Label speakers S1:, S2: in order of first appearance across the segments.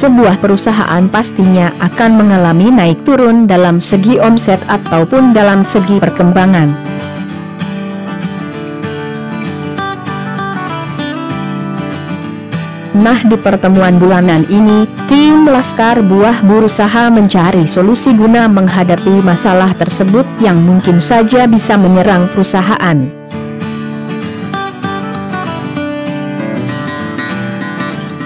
S1: sebuah perusahaan pastinya akan mengalami naik turun dalam segi omset ataupun dalam segi perkembangan. Nah di pertemuan bulanan ini, tim Laskar Buah berusaha mencari solusi guna menghadapi masalah tersebut yang mungkin saja bisa menyerang perusahaan.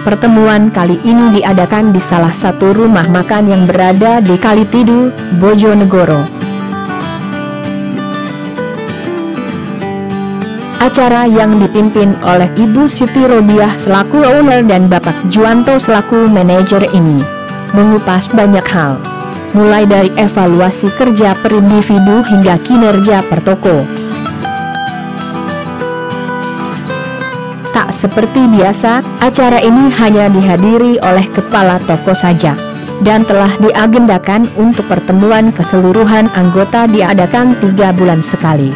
S1: Pertemuan kali ini diadakan di salah satu rumah makan yang berada di Kalitidu, Bojonegoro. Acara yang dipimpin oleh Ibu Siti Robiah selaku owner dan Bapak Juanto selaku manajer ini mengupas banyak hal, mulai dari evaluasi kerja per individu hingga kinerja per toko. Tak seperti biasa, acara ini hanya dihadiri oleh kepala toko saja. Dan telah diagendakan untuk pertemuan keseluruhan anggota diadakan tiga bulan sekali.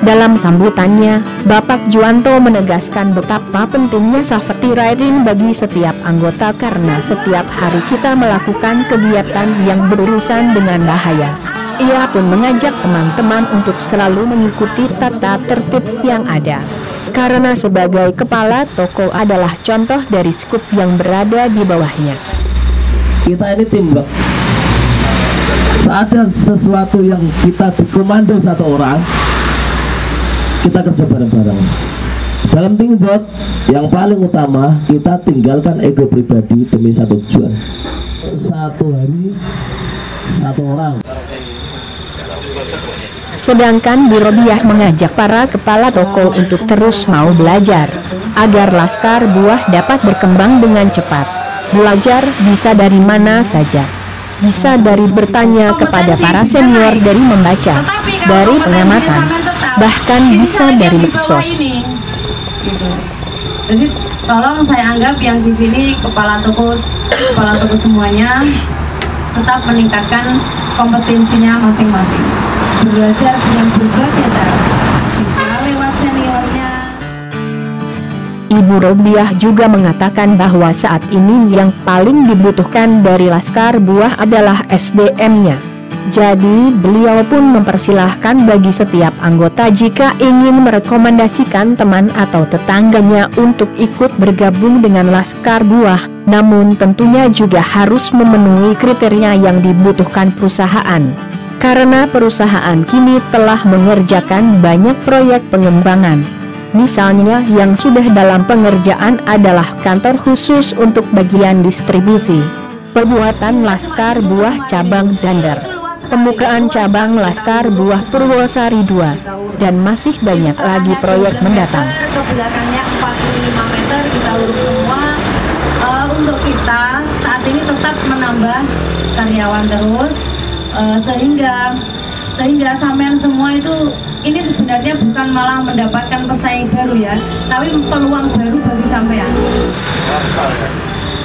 S1: Dalam sambutannya, Bapak Juanto menegaskan betapa pentingnya safety riding bagi setiap anggota karena setiap hari kita melakukan kegiatan yang berurusan dengan bahaya. Ia pun mengajak teman-teman untuk selalu mengikuti tata tertib yang ada. Karena sebagai kepala toko adalah contoh dari skup yang berada di bawahnya.
S2: Kita ini tim, Mbak. Saat ada sesuatu yang kita dikomando satu orang, kita kerja bareng-bareng. Dalam teamwork, yang paling utama kita tinggalkan ego pribadi demi satu tujuan. Satu hari, satu orang.
S1: Sedangkan Birobiah mengajak para kepala toko untuk terus mau belajar, agar laskar buah dapat berkembang dengan cepat. Belajar bisa dari mana saja. Bisa dari bertanya kepada para senior dari membaca, dari pengamatan, bahkan bisa dari medsos.
S3: Jadi tolong saya anggap yang di sini kepala toko kepala toko semuanya tetap meningkatkan kompetensinya masing-masing. Belajar dengan berbagai cara. Bisa lewat seniornya.
S1: Ibu Robiah juga mengatakan bahwa saat ini yang paling dibutuhkan dari Laskar Buah adalah SDM-nya. Jadi beliau pun mempersilahkan bagi setiap anggota jika ingin merekomendasikan teman atau tetangganya untuk ikut bergabung dengan Laskar Buah, namun tentunya juga harus memenuhi kriteria yang dibutuhkan perusahaan. Karena perusahaan kini telah mengerjakan banyak proyek pengembangan. Misalnya yang sudah dalam pengerjaan adalah kantor khusus untuk bagian distribusi, pembuatan laskar buah cabang Dandar, pembukaan cabang laskar buah Purwosari 2, dan masih banyak lagi proyek mendatang.
S3: Ke belakangnya 45 meter kita urus semua. Uh, untuk kita saat ini tetap menambah karyawan terus uh, sehingga sehingga sampean semua itu ini sebenarnya bukan malah mendapatkan pesaing baru ya, tapi peluang baru bagi sampean.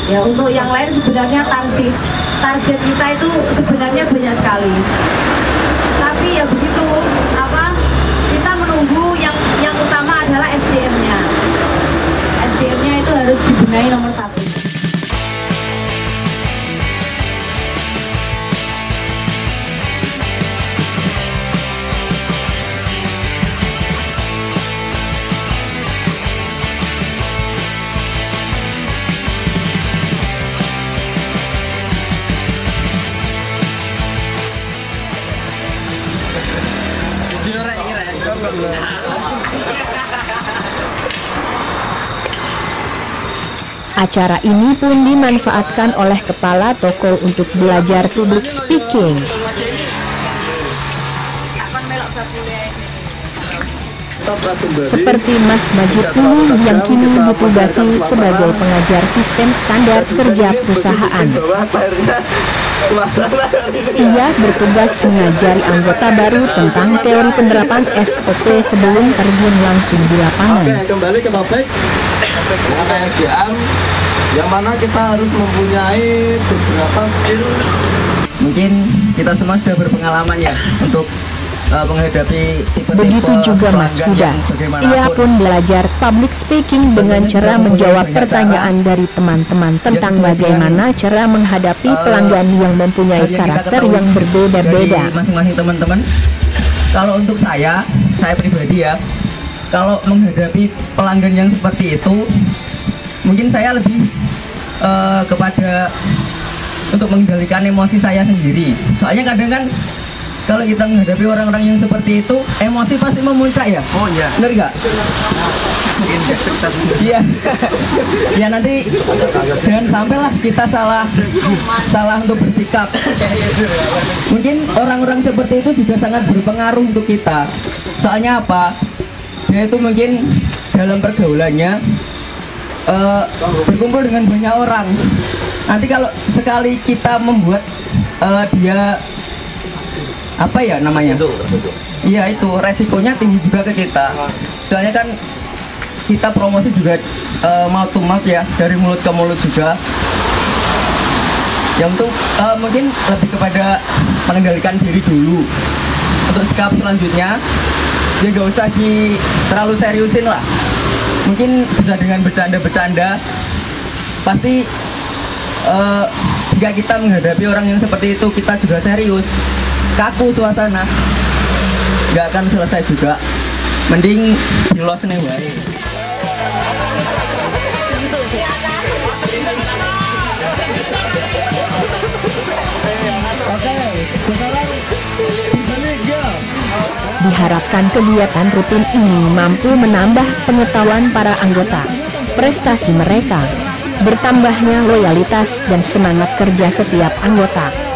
S3: Ya untuk yang lain sebenarnya target target kita itu sebenarnya banyak sekali. Tapi ya begitu
S1: Acara ini pun dimanfaatkan oleh kepala toko untuk belajar public speaking. Seperti Mas Majid ini yang kini ditugasi sebagai pengajar sistem standar kerja perusahaan. Ia bertugas mengajari anggota baru tentang teori penerapan SOP sebelum terjun langsung di lapangan.
S2: Oke, kembali ke topik. Mengenai SDM yang mana kita harus mempunyai beberapa skill.
S4: Mungkin kita semua sudah berpengalaman ya untuk uh, menghadapi tipe-tipe
S1: Begitu juga Mas Huda. Ia pun belajar public speaking dengan cara menjawab pertanyaan dari teman-teman tentang bagaimana cara menghadapi
S4: Eh,
S1: pelanggan yang mempunyai karakter yang berbeda-beda.
S4: masing-masing teman-teman kalau untuk saya saya pribadi ya kalau menghadapi pelanggan yang seperti itu mungkin saya lebih eh, kepada untuk mengendalikan emosi saya sendiri soalnya kadang kan kalau kita menghadapi orang-orang yang seperti itu emosi pasti memuncak ya
S5: Oh iya.
S4: benar nggak Iya. ya nanti jangan sampailah kita salah salah untuk bersikap. Mungkin orang-orang seperti itu juga sangat berpengaruh untuk kita. Soalnya apa? Dia itu mungkin dalam pergaulannya eh, berkumpul dengan banyak orang. Nanti kalau sekali kita membuat eh, dia apa ya namanya? Iya itu resikonya tinggi juga ke kita. Soalnya kan kita promosi juga eh, mouth to mouth ya dari mulut ke mulut juga. Yang untuk eh, mungkin lebih kepada mengendalikan diri dulu. Untuk sikap selanjutnya ya gak usah di terlalu seriusin lah. Mungkin bisa dengan bercanda-bercanda. Pasti eh, jika kita menghadapi orang yang seperti itu kita juga serius kaku suasana. Nggak akan selesai juga. Mending di los nih wae
S1: Diharapkan kegiatan rutin ini mampu menambah pengetahuan para anggota, prestasi mereka, bertambahnya loyalitas dan semangat kerja setiap anggota.